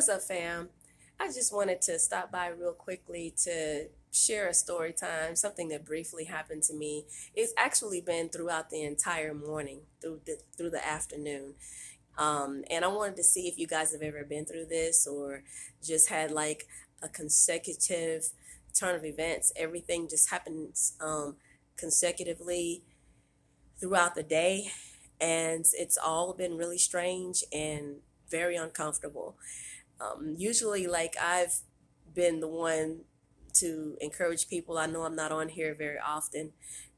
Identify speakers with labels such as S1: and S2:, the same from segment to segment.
S1: What's up, fam? I just wanted to stop by real quickly to share a story time, something that briefly happened to me. It's actually been throughout the entire morning, through the through the afternoon. Um, and I wanted to see if you guys have ever been through this or just had like a consecutive turn of events. Everything just happens um, consecutively throughout the day, and it's all been really strange and very uncomfortable. Um, usually, like I've been the one to encourage people. I know I'm not on here very often,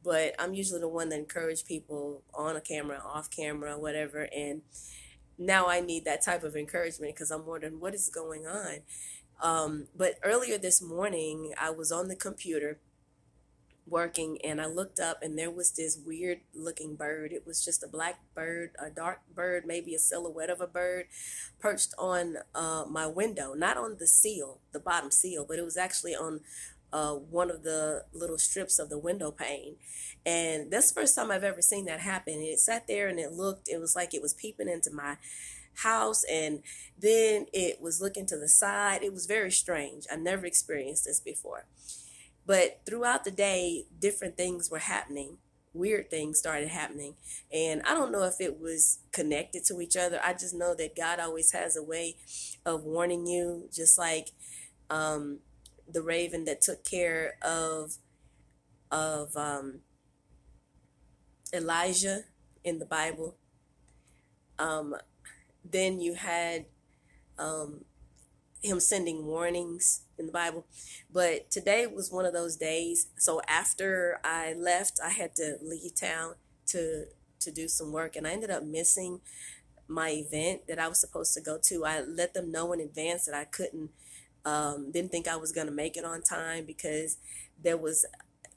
S1: but I'm usually the one that encourage people on a camera, off camera, whatever. And now I need that type of encouragement because I'm wondering what is going on. Um, but earlier this morning, I was on the computer working and I looked up and there was this weird looking bird. It was just a black bird, a dark bird, maybe a silhouette of a bird perched on uh, my window, not on the seal, the bottom seal, but it was actually on uh, one of the little strips of the window pane. And that's the first time I've ever seen that happen. It sat there and it looked, it was like it was peeping into my house and then it was looking to the side. It was very strange. I never experienced this before. But throughout the day, different things were happening. Weird things started happening. And I don't know if it was connected to each other. I just know that God always has a way of warning you, just like um, the raven that took care of of um, Elijah in the Bible. Um, then you had um, him sending warnings in the Bible. But today was one of those days. So after I left, I had to leave town to to do some work, and I ended up missing my event that I was supposed to go to. I let them know in advance that I couldn't. Um, didn't think I was going to make it on time because there was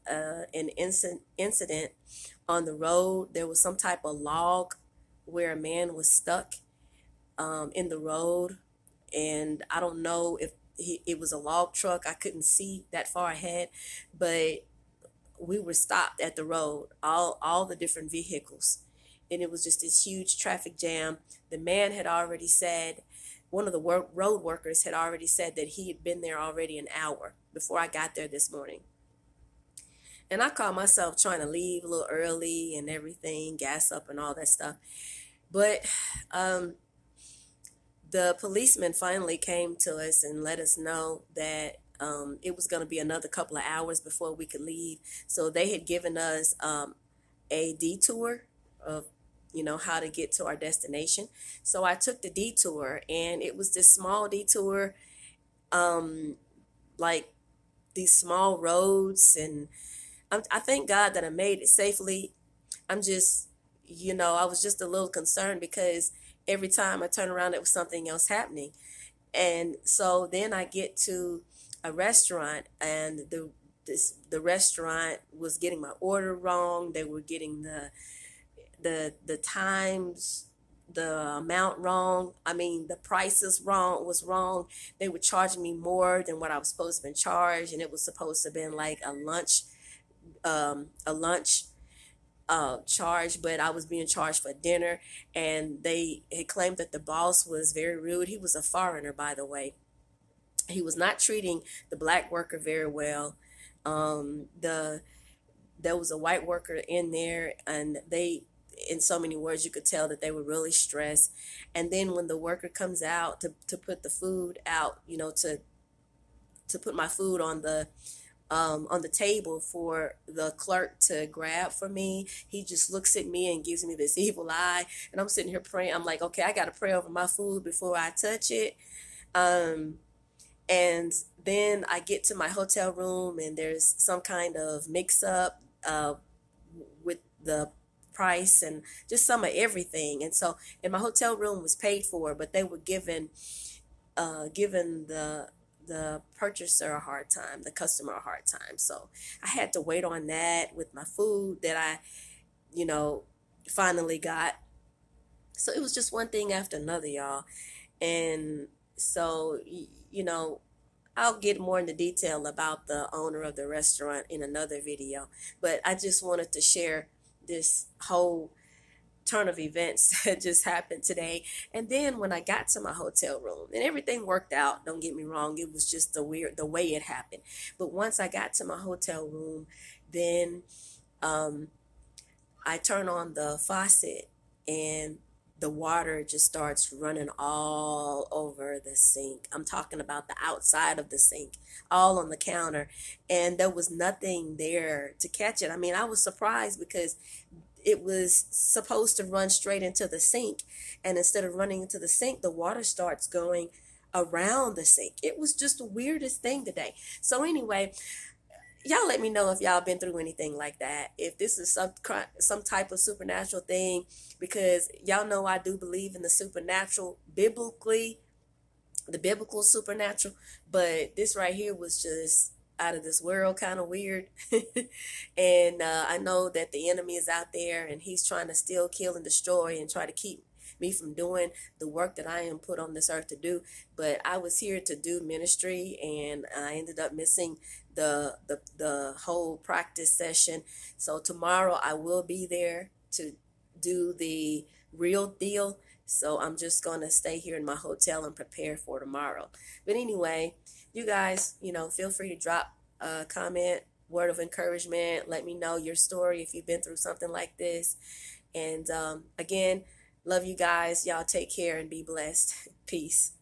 S1: uh, an incident incident on the road. There was some type of log where a man was stuck um, in the road, and I don't know if it was a log truck. I couldn't see that far ahead, but we were stopped at the road, all all the different vehicles, and it was just this huge traffic jam. The man had already said, one of the work, road workers had already said that he had been there already an hour before I got there this morning. And I caught myself trying to leave a little early and everything, gas up and all that stuff. But um, the policeman finally came to us and let us know that um, it was going to be another couple of hours before we could leave. So they had given us um, a detour of, you know, how to get to our destination. So I took the detour, and it was this small detour, um, like these small roads, and I'm, I thank God that I made it safely. I'm just, you know, I was just a little concerned because every time I turn around, it was something else happening. And so then I get to a restaurant, and the this the restaurant was getting my order wrong. They were getting the the the times the amount wrong. I mean, the prices wrong was wrong. They were charging me more than what I was supposed to been charged, and it was supposed to have been like a lunch, um, a lunch uh, charged, but I was being charged for dinner. And they had claimed that the boss was very rude. He was a foreigner, by the way. He was not treating the black worker very well. Um, the there was a white worker in there, and they, in so many words, you could tell that they were really stressed. And then when the worker comes out to to put the food out, you know, to to put my food on the um, on the table for the clerk to grab for me. He just looks at me and gives me this evil eye. And I'm sitting here praying. I'm like, okay, I got to pray over my food before I touch it. Um, and then I get to my hotel room and there's some kind of mix up uh, with the price and just some of everything. And so, and my hotel room was paid for, but they were given, uh, given the the purchaser a hard time, the customer a hard time. So I had to wait on that with my food that I, you know, finally got. So it was just one thing after another, y'all. And so, you know, I'll get more into detail about the owner of the restaurant in another video. But I just wanted to share this whole turn of events that just happened today. And then when I got to my hotel room, and everything worked out, don't get me wrong, it was just the weird the way it happened. But once I got to my hotel room, then um, I turn on the faucet and the water just starts running all over the sink. I'm talking about the outside of the sink, all on the counter. And there was nothing there to catch it. I mean, I was surprised because it was supposed to run straight into the sink. And instead of running into the sink, the water starts going around the sink. It was just the weirdest thing today. So, anyway, y'all let me know if y'all been through anything like that. If this is some some type of supernatural thing, because y'all know I do believe in the supernatural biblically, the biblical supernatural. But this right here was just out of this world, kind of weird. and uh, I know that the enemy is out there, and he's trying to steal, kill, and destroy, and try to keep me from doing the work that I am put on this earth to do. But I was here to do ministry, and I ended up missing the the the whole practice session. So tomorrow I will be there to do the real deal. So I'm just gonna stay here in my hotel and prepare for tomorrow. But anyway, you guys, you know, feel free to drop a comment, word of encouragement. Let me know your story if you've been through something like this. And um, again, Love you guys. Y'all take care and be blessed. Peace.